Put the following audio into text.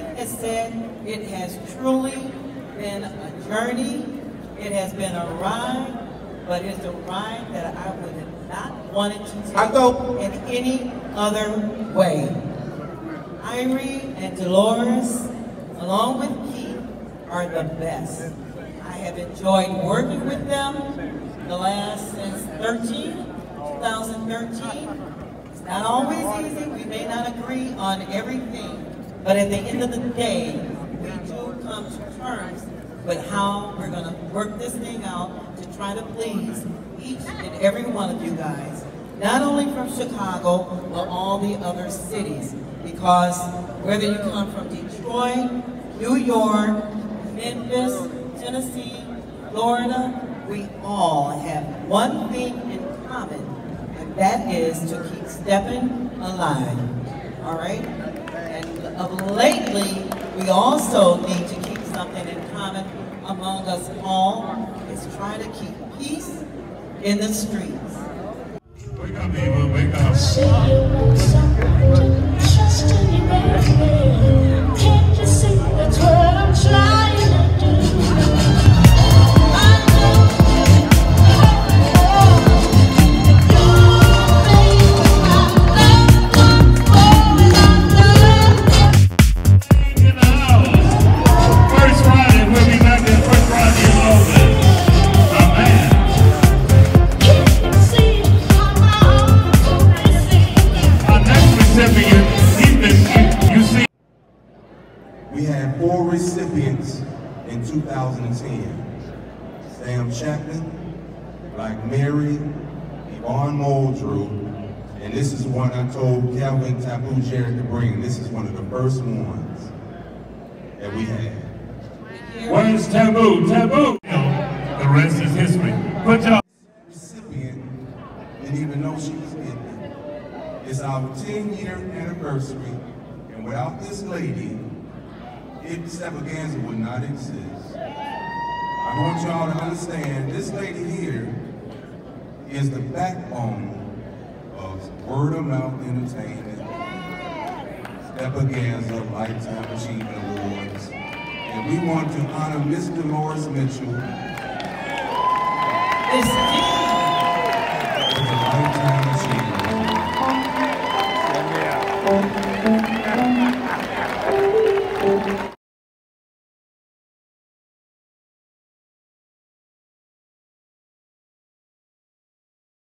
Keith has said, it has truly been a journey. It has been a ride, but it's a ride that I would have not wanted to take I go- in any other way. Irie and Dolores, along with Keith, are the best. I have enjoyed working with them the last since 13, 2013. It's not always easy. We may not agree on everything, but at the end of the day, we do come to terms with how we're going to work this thing out to try to please each and every one of you guys, not only from Chicago, but all the other cities. Because whether you come from Detroit, New York, Memphis, Tennessee, Florida, we all have one thing in common, and that is to keep stepping alive. All right? And of lately, we also need to keep something in common among us all, is try to keep peace in the streets. Wake up, Eva, wake up. Recipients in 2010. Sam Chapman, Black Mary, Yvonne Muldrew, and this is one I told Calvin Taboo Jared to bring. This is one of the first ones that we had. Where's Taboo? Taboo. The rest is history. Put your recipient didn't even know she was getting it. It's our 10 year anniversary, and without this lady, Stepaganza would not exist. I want y'all to understand this lady here is the backbone of word of mouth entertainment, Stepaganza, lifetime achievement awards, and we want to honor Miss Dolores Mitchell